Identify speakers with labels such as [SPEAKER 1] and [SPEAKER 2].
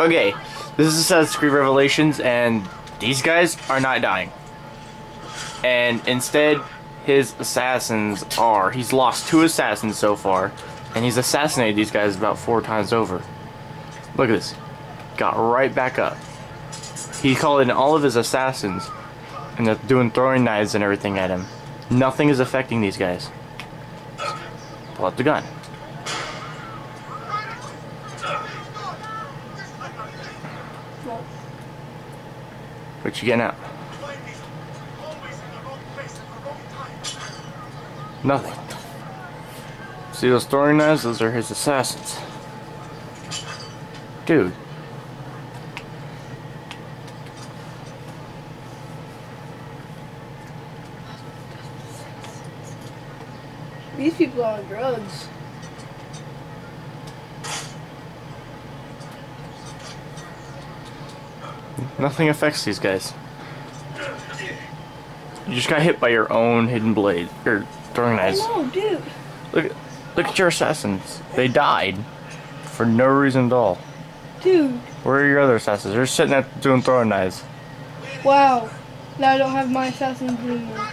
[SPEAKER 1] Okay, this is Assassin's Creed Revelations, and these guys are not dying. And instead, his assassins are. He's lost two assassins so far, and he's assassinated these guys about four times over. Look at this. Got right back up. He called in all of his assassins, and they're doing throwing knives and everything at him. Nothing is affecting these guys. Pull out the gun. What you getting out? Nothing. See those throwing knives? Those are his assassins. Dude.
[SPEAKER 2] These people are on drugs.
[SPEAKER 1] Nothing affects these guys. You just got hit by your own hidden blade. Or throwing knives.
[SPEAKER 2] know, dude.
[SPEAKER 1] Look, look at your assassins. They died for no reason at all.
[SPEAKER 2] Dude.
[SPEAKER 1] Where are your other assassins? They're sitting there doing throwing knives.
[SPEAKER 2] Wow. Now I don't have my assassins anymore.